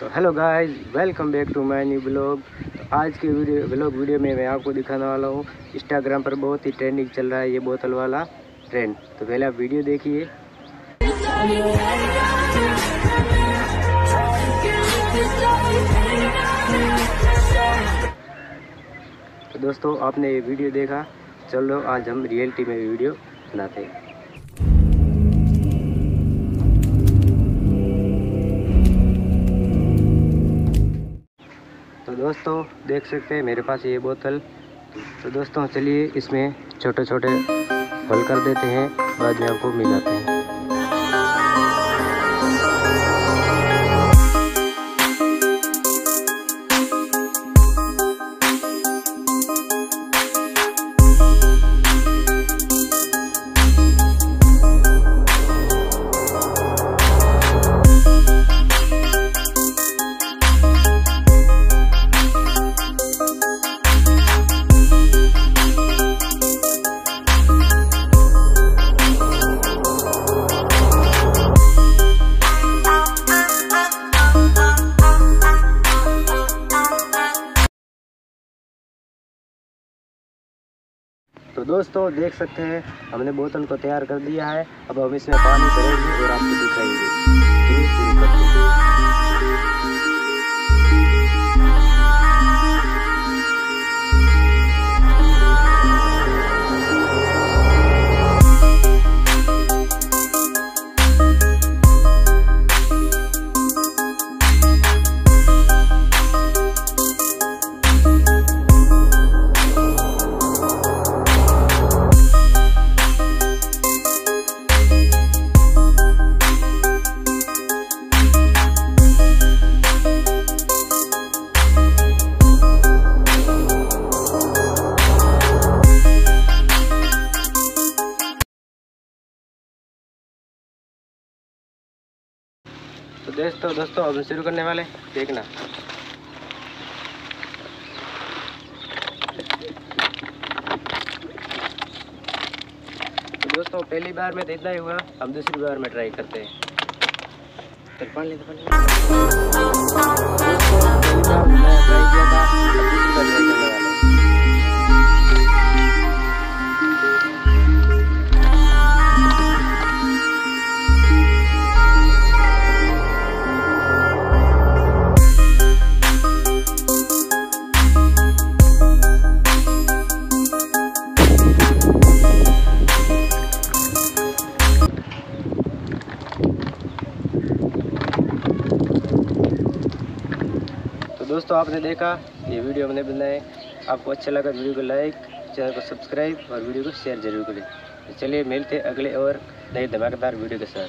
तो hello guys welcome back to my new blog तो आज के वीडियो ब्लॉग वीडियो में मैं आपको दिखाने वाला हूँ इंस्टाग्राम पर बहुत ही ट्रेंडिंग चल रहा है ये बोतल वाला ट्रेंड तो पहले आप वीडियो देखिए। तो दोस्तों, आपने ये वीडियो देखा। चलो, आज हम रियलिटी में वीडियो बनाते हैं। दोस्तों, देख सकते हैं मेरे पास ये बोतल। तो दोस्तों, चलिए इसमें छोटे छोटे फल कर देते हैं, बाद में आपको मिलाते हैं। तो दोस्तों, देख सकते हैं, हमने बोतल को तैयार कर दिया है। अब हम इसमें पानी भरेंगे और आपको दिखाएँगे। तो दोस्तों दोस्तों, अब शुरू करने वाले देखना। तो दोस्तों, पहली बार में तो इतना ही हुआ। अब दूसरी बार में ट्राई करते हैं। चल पानी। दोस्तों, आपने देखा ये वीडियो हमने बनाए। आपको अच्छा लगा तो वीडियो को लाइक, चैनल को सब्सक्राइब और वीडियो को शेयर ज़रूर करें। तो चलिए मिलते अगले और नए धमाकेदार वीडियो के साथ।